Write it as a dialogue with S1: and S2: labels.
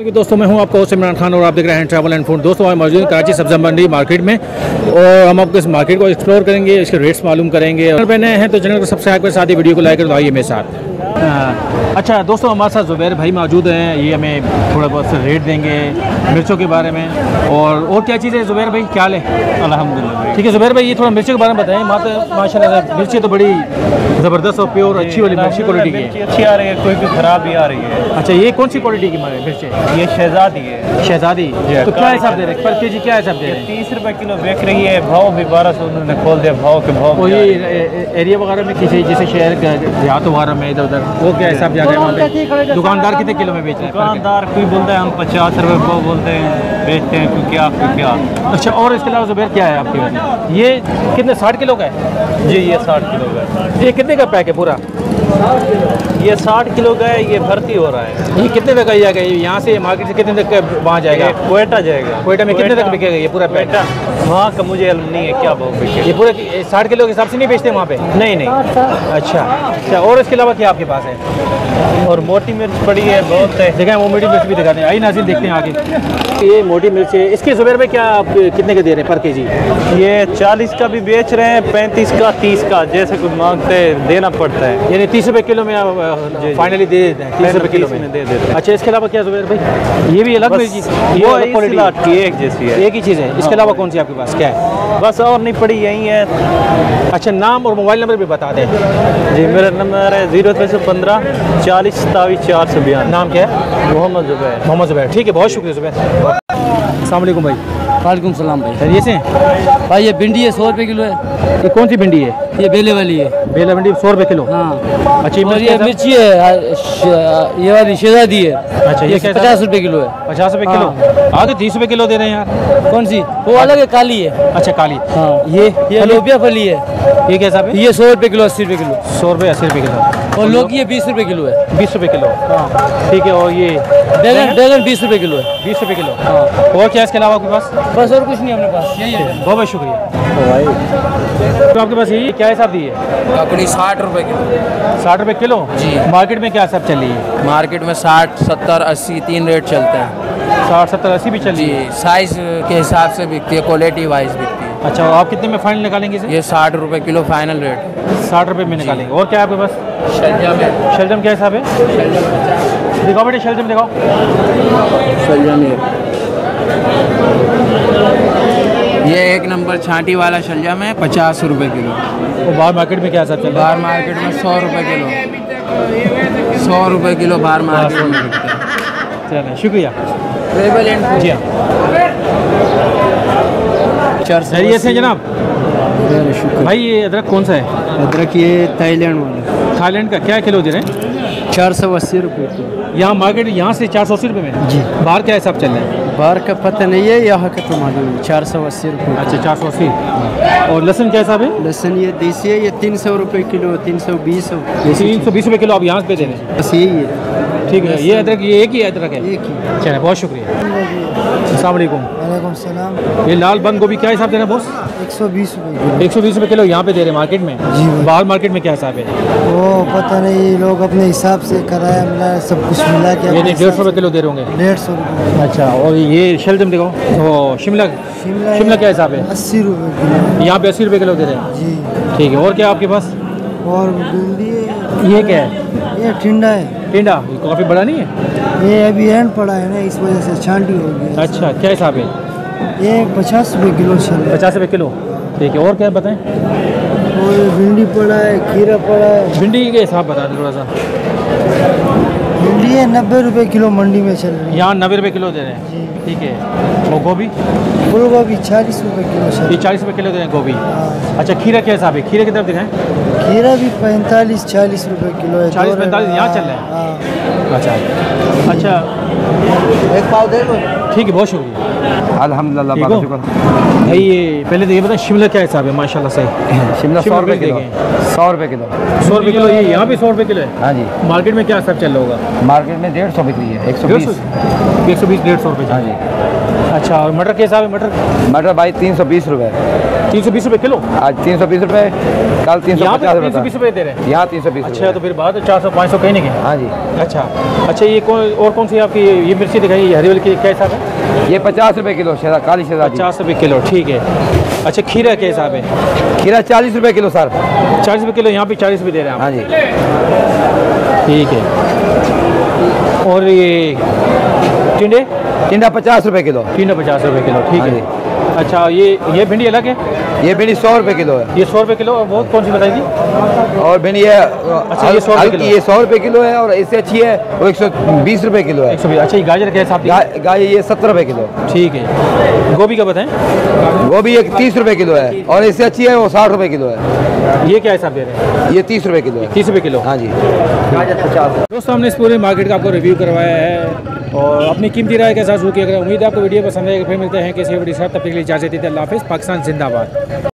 S1: दोस्तों, मैं हूँ आपका होस्ट इमरान खान और आप देख रहे हैं ट्रैवल एंड फ़ूड दोस्तों, आज मौजूद कराची सब्जा मंडी मार्केट में। और हम आपको इस मार्केट को एक्सप्लोर करेंगे इसके रेट्स मालूम करेंगे। अगर पहने हैं तो चैनल को सब्सक्राइब कर साथ ही वीडियो को लाइक कर दो आइए मेरे साथ। हाँ, अच्छा दोस्तों हमारे साथ जुबैर भाई मौजूद हैं। ये हमें थोड़ा बहुत रेट देंगे मिर्चों के बारे में। और और क्या चीज़ है जुबैर भाई? क्या है?
S2: अल्हम्दुलिल्लाह
S1: ठीक है जुबैर भाई ये थोड़ा मिर्ची के बारे में बताएँ। माता माशाल्लाह मिर्ची तो बड़ी ज़बरदस्त और प्योर अच्छी वाली मिर्ची क्वालिटी की है।
S2: अच्छी आ रही है कोई भी खराब भी आ रही है।
S1: अच्छा ये कौन सी क्वालिटी की मिर्ची?
S2: ये शहजादी है।
S1: शहजादी? तो क्या हिसाब दे रहे हैं? पर के जी क्या हिसाब दे रहे हैं?
S2: तीस रुपए किलो बिक रही है भाव भी बारह सौ उन्होंने खोल दिया भाव के भाव
S1: ये
S2: है।
S1: ए- एरिया वगैरह में किसी जैसे शहर का देहात वगैरह में इधर उधर वो क्या हिसाब जा रहा है? दुकानदार कितने किलो में बेच रहे हैं?
S2: दुकानदार कोई बोलता है हम पचास रुपए को बोलते हैं बेचते हैं क्यों क्या क्यों क्या
S1: अच्छा और इसके अलावा जुबैर क्या है आपके ये कितने साठ किलो का है?
S2: जी ये साठ किलो का है।
S1: ये कितने का पैक है पूरा?
S2: ये साठ किलो का है ये भर्ती हो रहा है।
S1: ये कितने तक आई जाएगा ये यहाँ से मार्केट से कितने तक वहाँ जाएगा?
S2: कोयटा जाएगा।
S1: कोयटा में कितने तक बिकेगा ये पूरा
S2: कोयटा वहाँ का मुझे नहीं है क्या भाव बिके
S1: ये पूरे साठ किलो के हिसाब से नहीं बेचते वहाँ पे?
S2: नहीं नहीं।
S1: अच्छा। अच्छा और इसके अलावा क्या आपके पास है?
S2: और मोटी मिर्च पड़ी है बहुत है।
S1: देखें वो मोटी मिर्च भी दिखाते हैं आइए नाजिन देखते हैं आगे। ये मोटी मिर्च है। इसके जुबैर में क्या आप कितने के दे रहे हैं पर के जी
S2: ये चालीस का भी बेच रहे हैं पैंतीस का तीस का जैसे कोई मांगते हैं देना पड़ता है।
S1: यानी तीस रुपये किलो में। फाइनली दे देते हैं तीस किलो में।
S2: दे देते हैं।
S1: अच्छा इसके अलावा क्या जुबैर भाई? ये भी अलग मिर्ची वो क्वालिटी
S2: एक जैसी है।
S1: एक ही चीज़ है। इसके अलावा कौन सी आपके पास? क्या है?
S2: बस और नहीं पड़ी यही है।
S1: अच्छा नाम और मोबाइल नंबर भी बता दें।
S2: जी मेरा नंबर है ज़ीरो तीन सौ पंद्रह चालीस सतावीस चार सौ बयान
S1: नाम क्या है?
S2: मोहम्मद जुबैर।
S1: मोहम्मद जुबैर। ठीक है बहुत शुक्रिया जुबैर। अलैक्म भाई।
S3: वालेकुम सलाम भाई।
S1: खैरियत से?
S3: भाई ये भिंडी है सौ रुपये किलो है।
S1: ये कौन सी भिंडी है?
S3: ये बेले वाली है।
S1: बेला भिंडी सौ रुपये किलो?
S3: हाँ।
S1: अच्छी
S3: और ये मिर्ची है ये वाली शहजादी है।
S1: अच्छा, ये
S3: पचास रुपये किलो है।
S1: पचास रुपये किलो? हाँ। तो तीस रुपये किलो दे रहे हैं यार।
S3: कौन सी? वो अलग है काली है।
S1: अच्छा काली।
S3: हाँ।
S1: ये
S3: ये लोबिया फली है।
S1: ये कैसा
S3: ये सौ रुपये किलो अस्सी रुपये किलो।
S1: सौ रुपये अस्सी रुपये किलो।
S3: और लौकी ये बीस रुपये किलो है।
S1: बीस रुपए किलो। हाँ। ठीक है और ये
S3: बैगन बैगन? बीस रुपये किलो है।
S1: बीस रुपए किलो। और क्या इसके अलावा आपके पास?
S3: बस और कुछ नहीं अपने पास। यही है।
S1: बहुत बहुत शुक्रिया। तो भाई। तो आपके पास यही क्या हिसाब दी है?
S4: ककड़ी साठ रुपए किलो।
S1: साठ रुपए किलो?
S4: जी।
S1: मार्केट में क्या हिसाब चल रही है?
S4: मार्केट में साठ सत्तर अस्सी तीन रेट चलते हैं।
S1: साठ सत्तर अस्सी भी चल रही है?
S4: साइज़ के हिसाब से बिकती है क्वालिटी वाइज बिकती है।
S1: अच्छा आप कितने में फाइनल निकालेंगे इसे?
S4: ये साठ रुपए किलो फाइनल रेट
S1: साठ रुपये में निकालेंगे। और क्या है आपके पास?
S4: शलजम है।
S1: शलजम क्या हिसाब है दिखाओ बेटे शलजम दिखाओ।
S4: शलजम ये एक नंबर छांटी वाला शलजम है पचास रुपये किलो।
S1: और बाहर मार्केट में क्या हिसाब चल
S4: बाहर मार्केट में सौ रुपये किलो। सौ रुपये किलो बाहर मार्केट में बिकता है।
S1: है चलिए शुक्रिया। जी हाँ। खैरियत से जनाब। भाई ये अदरक कौन सा है?
S3: अदरक ये थाईलैंड वाला।
S1: थाईलैंड का क्या किलो दे रहे हैं?
S3: चार सौ अस्सी रुपये किलो।
S1: यहाँ मार्केट यहाँ से चार सौ अस्सी रुपये में?
S3: जी।
S1: बाहर क्या हिसाब चल रहा है?
S3: बाहर का पता नहीं है यहाँ का तो मालूम है चार सौ अस्सी रुपये
S1: अच्छा चार सौ अस्सी। और लहसुन क्या हिसाब है?
S3: लहसुन ये देसी है ये तीन सौ रुपये किलो तीन सौ बीस
S1: तीन सौ बीस रुपये किलो आप यहाँ पे दे रहे हैं
S3: बस यही है।
S1: ठीक है ये अदरक ये एक ही अदरक है?
S3: एक ही।
S1: चलिए बहुत शुक्रिया। अस्सलाम ये लाल बंद गोभी क्या हिसाब दे रहे हैं बॉस
S3: एक सौ बीस रुपये किलो।
S1: एक सौ बीस रुपये किलो यहाँ पे दे रहे हैं मार्केट में?
S3: जी।
S1: बाहर मार्केट में क्या हिसाब है?
S3: वो पता नहीं लोग अपने हिसाब से कराया मिला सब कुछ मिला के
S1: ये डेढ़ सौ रुपये किलो दे रहे होंगे?
S3: डेढ़ सौ
S1: अच्छा और ये शलजम देखो। तो शिमला
S3: शिमला
S1: क्या हिसाब है?
S3: अस्सी रुपये
S1: यहाँ पे अस्सी रुपये किलो दे रहे हैं?
S3: जी।
S1: ठीक है और क्या आपके पास?
S3: और भिंडी
S1: ये क्या है?
S3: ये ठंडा है।
S1: टिंडा ये काफ़ी बड़ा नहीं है?
S3: ये अभी एंड पड़ा है ना इस वजह से छांटी होगी गई
S1: अच्छा क्या हिसाब है?
S3: ये पचास रुपये किलो चल रहा
S1: पचास रुपये किलो। ठीक है और क्या बताएँ?
S3: और भिंडी पड़ा है खीरा पड़ा है।
S1: भिंडी के हिसाब बता दें थोड़ा सा।
S3: नब्बे रुपये किलो मंडी में चल रही है।
S1: यहाँ नब्बे रुपये किलो दे रहे हैं? ठीक है। और गोभी?
S3: फूल गोभी चालीस रुपये किलो चल
S1: ये चालीस रुपये किलो दे रहे हैं गोभी। अच्छा खीरा क्या हिसाब है? खीरे की तरफ़ दिखाएँ।
S3: खीरा भी पैंतालीस चालीस रुपये किलो है। चालीस
S1: पैंतालीस यहाँ चल रहे
S3: है? हाँ।
S1: अच्छा अच्छा।
S3: एक पाव दे दो।
S1: ठीक है बहुत शुक्रिया।
S5: अलहमदिल्ला
S1: भाई ये पहले तो ये बताएँ शिमला क्या हिसाब है? माशाल्लाह सही
S5: शिमला सौ रुपये किलो। सौ रुपये किलो।
S1: सौ रुपये किलो ये यहाँ भी सौ रुपये किलो है?
S5: हाँ जी।
S1: मार्केट में क्या हिसाब चल रहा होगा?
S5: मार्केट में डेढ़ सौ बिक्री है एक सौ बीस।
S1: एक सौ बीस डेढ़ सौ रुपये
S5: हाँ जी।
S1: अच्छा और मटर के हिसाब है मटर?
S5: मटर भाई तीन सौ बीस रुपये
S1: तीन सौ बीस रुपये किलो?
S5: आज तीन सौ बीस रुपये कल तीन सौ पचास
S1: तीन सौ बीस
S5: रुपये
S1: दे रहे हैं?
S5: यहाँ तीन सौ बीस
S1: अच्छा तो फिर बात है चार सौ पाँच सौ कहीं नहीं
S5: हाँ जी।
S1: अच्छा अच्छा ये कौन और कौन सी आपकी ये मिर्ची दिखाई ये हरी वाली की क्या हिसाब है?
S5: ये पचास रुपये किलो शेरा काली शेराजी
S1: पचास रुपये किलो ठीक है। अच्छा खीरा के हिसाब है?
S5: खीरा चालीस रुपये किलो सर।
S1: चालीस रुपये किलो यहाँ पे चालीस रुपये दे रहे हैं
S5: हाँ जी।
S1: ठीक है। और ये टिंडे?
S5: टिंडा पचास रुपये किलो।
S1: टिंडे पचास रुपये किलो ठीक
S5: हाँ।
S1: है अच्छा ये ये भिंडी अलग है?
S5: ये भिंडी सौ रुपये किलो है।
S1: ये सौ रुपये किलो और वो कौन सी बताएगी
S5: और भिंडी है
S1: अच्छा, ये 100 रुपये।
S5: ये सौ रुपये किलो है और इससे अच्छी है वो एक सौ बीस रुपये किलो है।
S1: एक सौ बीस अच्छा ये गाजर
S5: गाय गाय ये सत्तर रुपये किलो।
S1: ठीक है। गोभी का बताएँ?
S5: गोभी एक तीस रुपये किलो है और इससे अच्छी है वो साठ रुपये किलो है।
S1: ये क्या हिसाब दे रहे हैं?
S5: ये तीस रुपये किलो है।
S1: तीस रुपये किलो।
S5: हाँ जी। पचास
S1: दोस्तों हमने इस पूरे मार्केट का आपको रिव्यू करवाया है और अपनी कीमती राय के साथ शुरू किया। अगर उम्मीद है आपको वीडियो पसंद आएगा फिर मिलते हैं किसी वीडियो साहब साथ। तब तक के लिए इजाज़त देते हैं अल्लाह हाफिज़। पाकिस्तान जिंदाबाद।